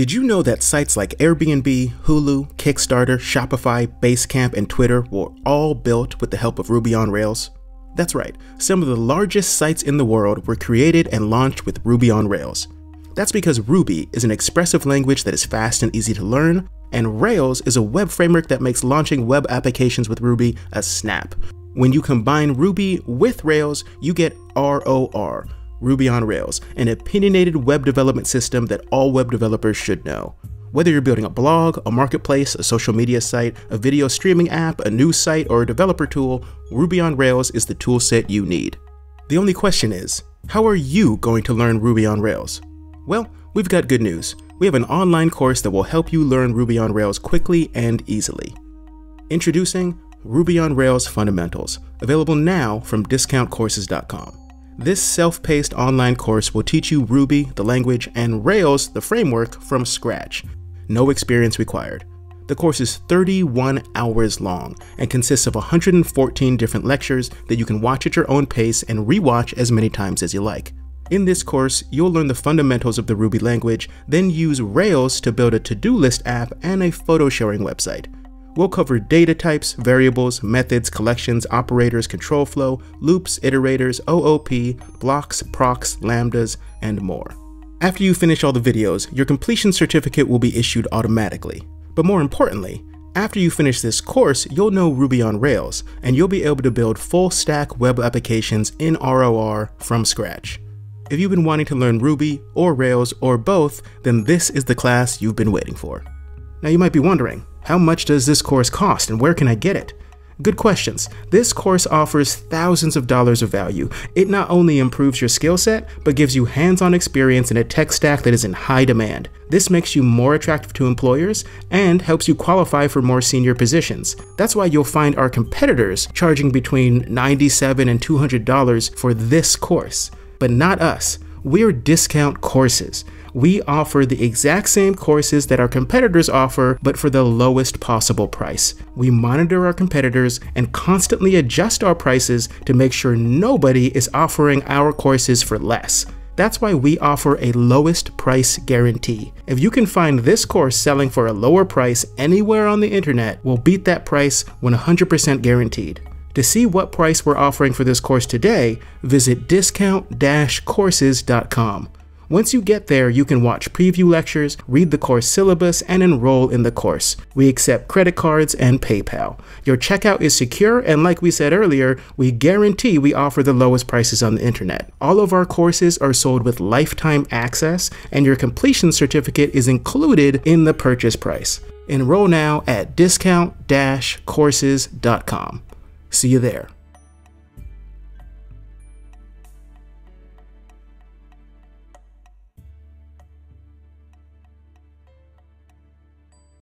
Did you know that sites like Airbnb, Hulu, Kickstarter, Shopify, Basecamp, and Twitter were all built with the help of Ruby on Rails? That's right, some of the largest sites in the world were created and launched with Ruby on Rails. That's because Ruby is an expressive language that is fast and easy to learn, and Rails is a web framework that makes launching web applications with Ruby a snap. When you combine Ruby with Rails, you get ROR, Ruby on Rails, an opinionated web development system that all web developers should know. Whether you're building a blog, a marketplace, a social media site, a video streaming app, a news site, or a developer tool, Ruby on Rails is the toolset you need. The only question is, how are you going to learn Ruby on Rails? Well, we've got good news. We have an online course that will help you learn Ruby on Rails quickly and easily. Introducing Ruby on Rails Fundamentals, available now from discountcourses.com. This self-paced online course will teach you Ruby, the language, and Rails, the framework, from scratch. No experience required. The course is 31 hours long and consists of 114 different lectures that you can watch at your own pace and rewatch as many times as you like. In this course, you'll learn the fundamentals of the Ruby language, then use Rails to build a to-do list app and a photo sharing website. We'll cover data types, variables, methods, collections, operators, control flow, loops, iterators, OOP, blocks, procs, lambdas, and more. After you finish all the videos, your completion certificate will be issued automatically. But more importantly, after you finish this course, you'll know Ruby on Rails, and you'll be able to build full stack web applications in ROR from scratch. If you've been wanting to learn Ruby or Rails or both, then this is the class you've been waiting for. Now you might be wondering, how much does this course cost and where can I get it? Good questions. This course offers thousands of dollars of value. It not only improves your skill set, but gives you hands-on experience in a tech stack that is in high demand. This makes you more attractive to employers and helps you qualify for more senior positions. That's why you'll find our competitors charging between 97 and $200 for this course. But not us. We're discount courses we offer the exact same courses that our competitors offer, but for the lowest possible price. We monitor our competitors and constantly adjust our prices to make sure nobody is offering our courses for less. That's why we offer a lowest price guarantee. If you can find this course selling for a lower price anywhere on the internet, we'll beat that price 100% guaranteed. To see what price we're offering for this course today, visit discount-courses.com. Once you get there, you can watch preview lectures, read the course syllabus, and enroll in the course. We accept credit cards and PayPal. Your checkout is secure, and like we said earlier, we guarantee we offer the lowest prices on the internet. All of our courses are sold with lifetime access, and your completion certificate is included in the purchase price. Enroll now at discount-courses.com. See you there.